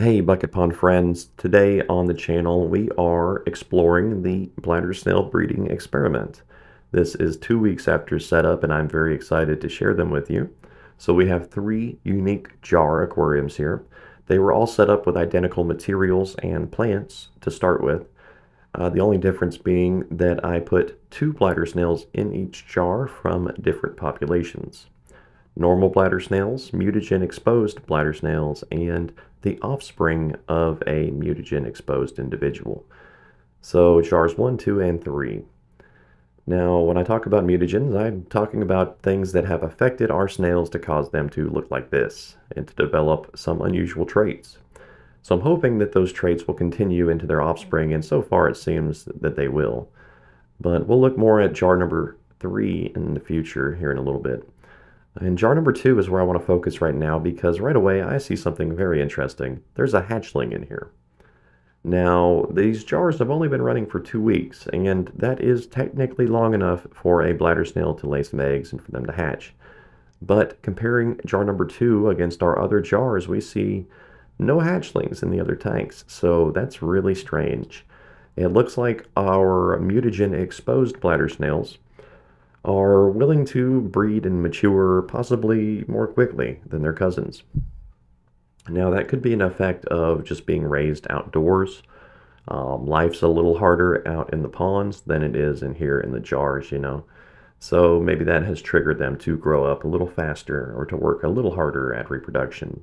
Hey, Bucket Pond friends. Today on the channel, we are exploring the bladder snail breeding experiment. This is two weeks after setup, and I'm very excited to share them with you. So we have three unique jar aquariums here. They were all set up with identical materials and plants to start with. Uh, the only difference being that I put two bladder snails in each jar from different populations normal bladder snails, mutagen exposed bladder snails, and the offspring of a mutagen exposed individual. So jars 1, 2, and 3. Now, when I talk about mutagens, I'm talking about things that have affected our snails to cause them to look like this and to develop some unusual traits. So I'm hoping that those traits will continue into their offspring, and so far it seems that they will. But we'll look more at jar number 3 in the future here in a little bit. And jar number two is where I want to focus right now because right away I see something very interesting. There's a hatchling in here. Now, these jars have only been running for two weeks, and that is technically long enough for a bladder snail to lay some eggs and for them to hatch. But comparing jar number two against our other jars, we see no hatchlings in the other tanks, so that's really strange. It looks like our mutagen exposed bladder snails are willing to breed and mature possibly more quickly than their cousins. Now, that could be an effect of just being raised outdoors. Um, life's a little harder out in the ponds than it is in here in the jars, you know. So maybe that has triggered them to grow up a little faster or to work a little harder at reproduction.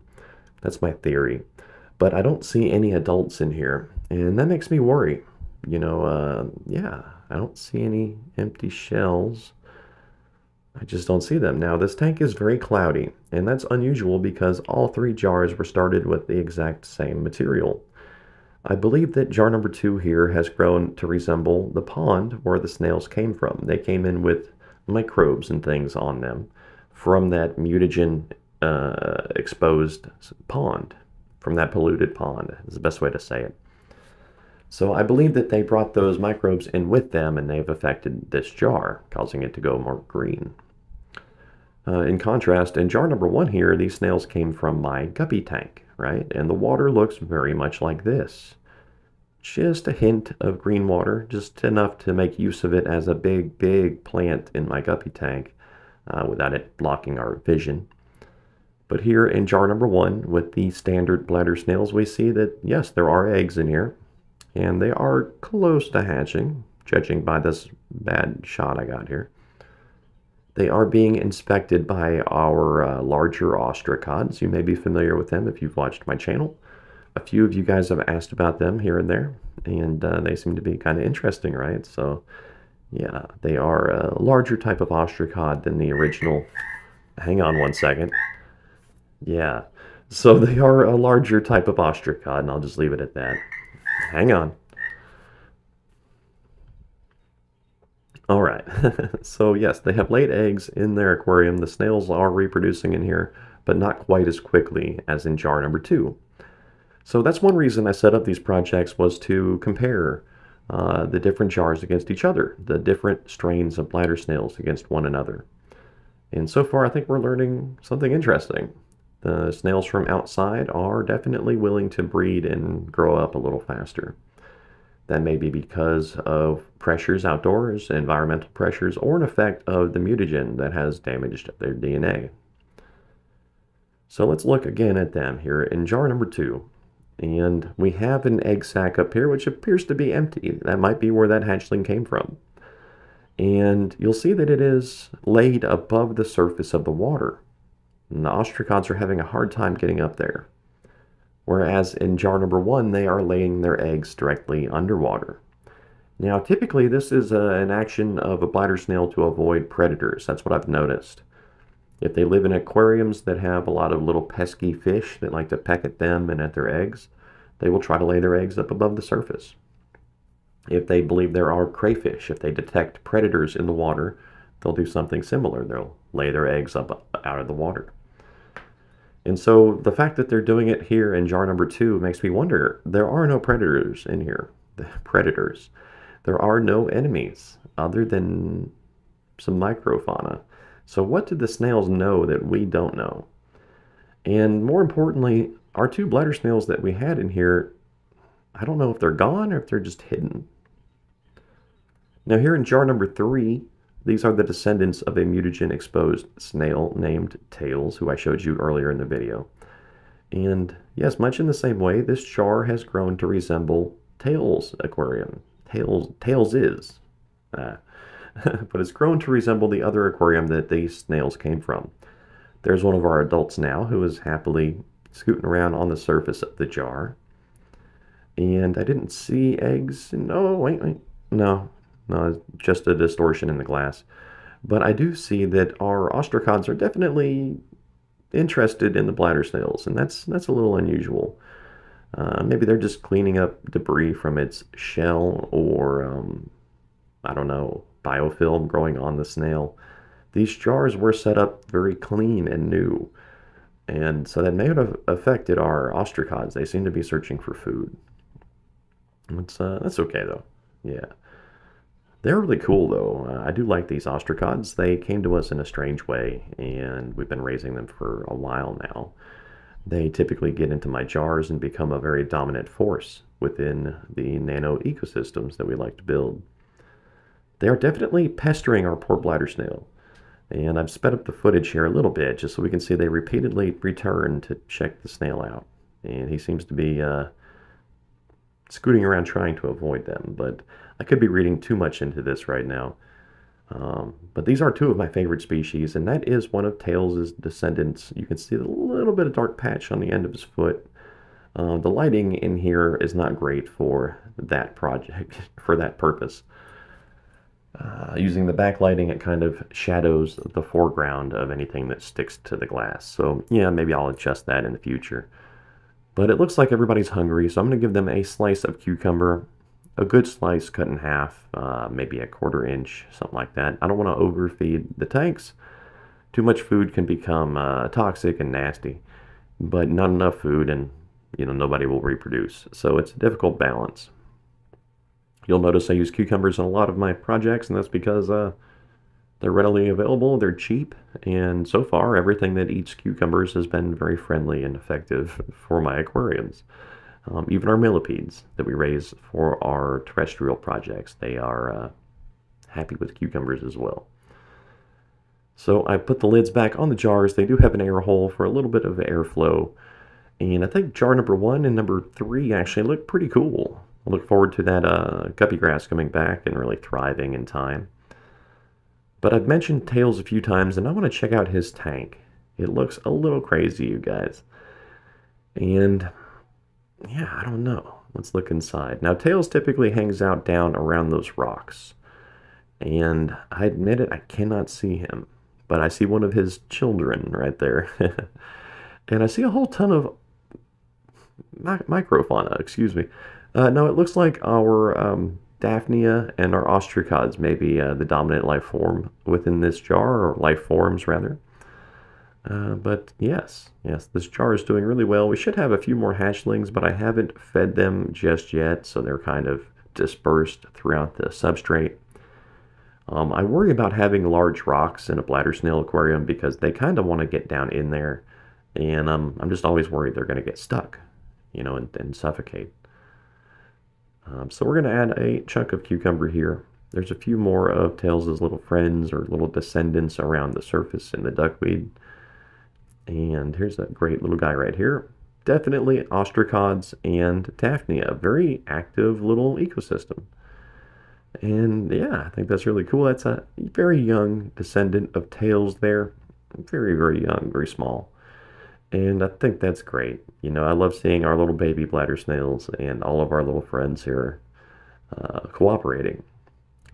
That's my theory. But I don't see any adults in here, and that makes me worry. You know, uh, yeah, I don't see any empty shells. I just don't see them. Now, this tank is very cloudy, and that's unusual because all three jars were started with the exact same material. I believe that jar number two here has grown to resemble the pond where the snails came from. They came in with microbes and things on them from that mutagen uh, exposed pond, from that polluted pond, is the best way to say it. So I believe that they brought those microbes in with them and they've affected this jar, causing it to go more green. Uh, in contrast, in jar number one here, these snails came from my guppy tank, right? And the water looks very much like this. Just a hint of green water, just enough to make use of it as a big, big plant in my guppy tank uh, without it blocking our vision. But here in jar number one, with the standard bladder snails, we see that, yes, there are eggs in here. And they are close to hatching, judging by this bad shot I got here. They are being inspected by our uh, larger ostracods. You may be familiar with them if you've watched my channel. A few of you guys have asked about them here and there, and uh, they seem to be kind of interesting, right? So, yeah, they are a larger type of ostracod than the original. Hang on one second. Yeah, so they are a larger type of ostracod, and I'll just leave it at that. Hang on. All right, so yes, they have laid eggs in their aquarium. The snails are reproducing in here, but not quite as quickly as in jar number two. So that's one reason I set up these projects was to compare uh, the different jars against each other, the different strains of bladder snails against one another. And so far, I think we're learning something interesting. The snails from outside are definitely willing to breed and grow up a little faster. That may be because of pressures outdoors, environmental pressures, or an effect of the mutagen that has damaged their DNA. So let's look again at them here in jar number two. And we have an egg sac up here, which appears to be empty. That might be where that hatchling came from. And you'll see that it is laid above the surface of the water. And the ostracods are having a hard time getting up there whereas in jar number one, they are laying their eggs directly underwater. Now, typically, this is uh, an action of a bladder snail to avoid predators. That's what I've noticed. If they live in aquariums that have a lot of little pesky fish that like to peck at them and at their eggs, they will try to lay their eggs up above the surface. If they believe there are crayfish, if they detect predators in the water, they'll do something similar. They'll lay their eggs up out of the water. And so the fact that they're doing it here in jar number two makes me wonder there are no predators in here. The predators. There are no enemies other than some microfauna. So, what do the snails know that we don't know? And more importantly, our two bladder snails that we had in here, I don't know if they're gone or if they're just hidden. Now here in jar number three, these are the descendants of a mutagen exposed snail named Tails, who I showed you earlier in the video. And yes, much in the same way, this jar has grown to resemble Tails Aquarium. Tails, Tails is. Uh, but it's grown to resemble the other aquarium that these snails came from. There's one of our adults now who is happily scooting around on the surface of the jar. And I didn't see eggs. No, wait, wait. No, no, just a distortion in the glass. But I do see that our ostracods are definitely interested in the bladder snails, and that's that's a little unusual. Uh, maybe they're just cleaning up debris from its shell, or um, I don't know, biofilm growing on the snail. These jars were set up very clean and new, and so that may have affected our ostracods. They seem to be searching for food. It's uh, that's okay though. Yeah. They're really cool, though. Uh, I do like these ostracods. They came to us in a strange way, and we've been raising them for a while now. They typically get into my jars and become a very dominant force within the nano ecosystems that we like to build. They are definitely pestering our poor bladder snail, and I've sped up the footage here a little bit just so we can see they repeatedly return to check the snail out. And he seems to be uh, scooting around trying to avoid them, but I could be reading too much into this right now. Um, but these are two of my favorite species, and that is one of Tails' descendants. You can see a little bit of dark patch on the end of his foot. Uh, the lighting in here is not great for that project, for that purpose. Uh, using the backlighting, it kind of shadows the foreground of anything that sticks to the glass. So yeah, maybe I'll adjust that in the future. But it looks like everybody's hungry, so I'm going to give them a slice of cucumber a good slice cut in half, uh, maybe a quarter inch, something like that. I don't want to overfeed the tanks. Too much food can become uh, toxic and nasty, but not enough food and you know nobody will reproduce. So it's a difficult balance. You'll notice I use cucumbers in a lot of my projects, and that's because uh, they're readily available, they're cheap, and so far everything that eats cucumbers has been very friendly and effective for my aquariums. Um, even our millipedes that we raise for our terrestrial projects, they are uh, happy with cucumbers as well. So I put the lids back on the jars. They do have an air hole for a little bit of airflow. And I think jar number one and number three actually look pretty cool. I look forward to that uh, guppy grass coming back and really thriving in time. But I've mentioned Tails a few times, and I want to check out his tank. It looks a little crazy, you guys. And yeah, I don't know. Let's look inside. Now, Tails typically hangs out down around those rocks. And I admit it, I cannot see him. But I see one of his children right there. and I see a whole ton of microfauna, excuse me. Uh, no, it looks like our um, Daphnia and our ostracods may be uh, the dominant life form within this jar, or life forms rather. Uh, but yes, yes, this jar is doing really well. We should have a few more hatchlings, but I haven't fed them just yet, so they're kind of dispersed throughout the substrate. Um, I worry about having large rocks in a bladder snail aquarium because they kind of want to get down in there, and um, I'm just always worried they're going to get stuck, you know, and, and suffocate. Um, so we're going to add a chunk of cucumber here. There's a few more of Tails' little friends or little descendants around the surface in the duckweed. And here's that great little guy right here. Definitely ostracods and Daphnia. Very active little ecosystem. And yeah, I think that's really cool. That's a very young descendant of Tails there. Very, very young, very small. And I think that's great. You know, I love seeing our little baby bladder snails and all of our little friends here uh, cooperating.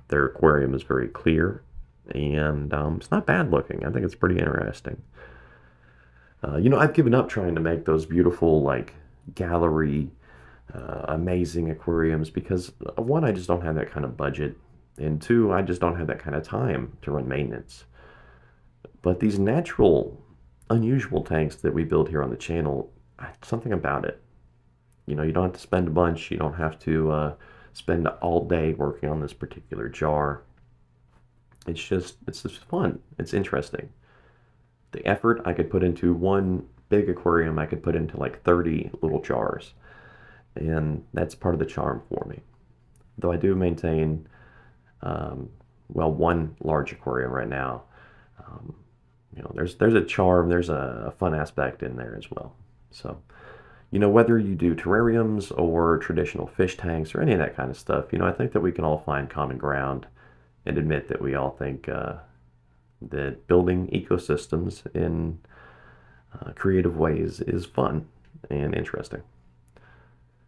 Their aquarium is very clear and um, it's not bad looking. I think it's pretty interesting. Uh, you know, I've given up trying to make those beautiful, like, gallery, uh, amazing aquariums because, uh, one, I just don't have that kind of budget, and two, I just don't have that kind of time to run maintenance. But these natural, unusual tanks that we build here on the channel, something about it. You know, you don't have to spend a bunch, you don't have to uh, spend all day working on this particular jar. It's just, it's just fun. It's interesting the effort I could put into one big aquarium I could put into like 30 little jars. And that's part of the charm for me. Though I do maintain, um, well, one large aquarium right now. Um, you know, there's there's a charm, there's a, a fun aspect in there as well. So, you know, whether you do terrariums or traditional fish tanks or any of that kind of stuff, you know, I think that we can all find common ground and admit that we all think uh, that building ecosystems in uh, creative ways is fun and interesting.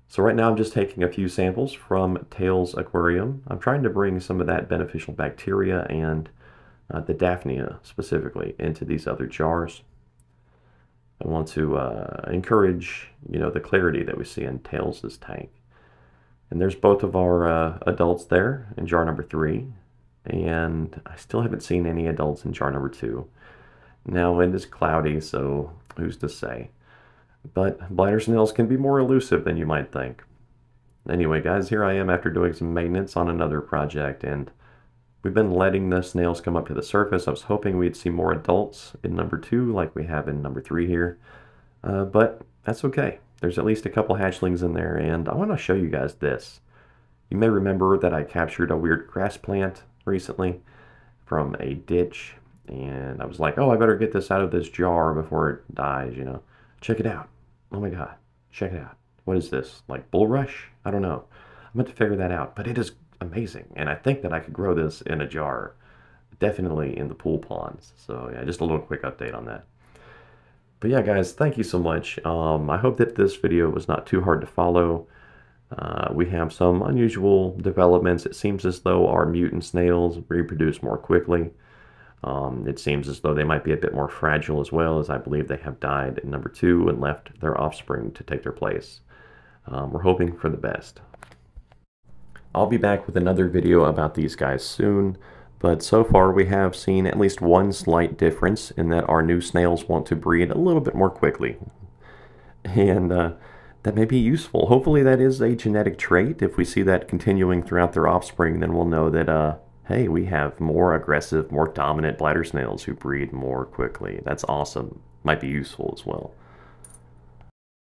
So right now I'm just taking a few samples from Tails Aquarium. I'm trying to bring some of that beneficial bacteria and uh, the Daphnia specifically into these other jars. I want to uh, encourage, you know, the clarity that we see in Tails' tank. And there's both of our uh, adults there in jar number three and I still haven't seen any adults in jar number two. Now it is cloudy, so who's to say? But bladder snails can be more elusive than you might think. Anyway, guys, here I am after doing some maintenance on another project, and we've been letting the snails come up to the surface. I was hoping we'd see more adults in number two, like we have in number three here, uh, but that's okay. There's at least a couple hatchlings in there, and I want to show you guys this. You may remember that I captured a weird grass plant recently from a ditch. And I was like, oh, I better get this out of this jar before it dies, you know. Check it out. Oh my God. Check it out. What is this? Like bulrush? I don't know. I'm going to figure that out. But it is amazing. And I think that I could grow this in a jar. Definitely in the pool ponds. So yeah, just a little quick update on that. But yeah, guys, thank you so much. Um, I hope that this video was not too hard to follow. Uh, we have some unusual developments. It seems as though our mutant snails reproduce more quickly. Um, it seems as though they might be a bit more fragile as well, as I believe they have died in number two and left their offspring to take their place. Um, we're hoping for the best. I'll be back with another video about these guys soon, but so far we have seen at least one slight difference in that our new snails want to breed a little bit more quickly. And uh, that may be useful. Hopefully that is a genetic trait. If we see that continuing throughout their offspring, then we'll know that, uh, hey, we have more aggressive, more dominant bladder snails who breed more quickly. That's awesome. Might be useful as well.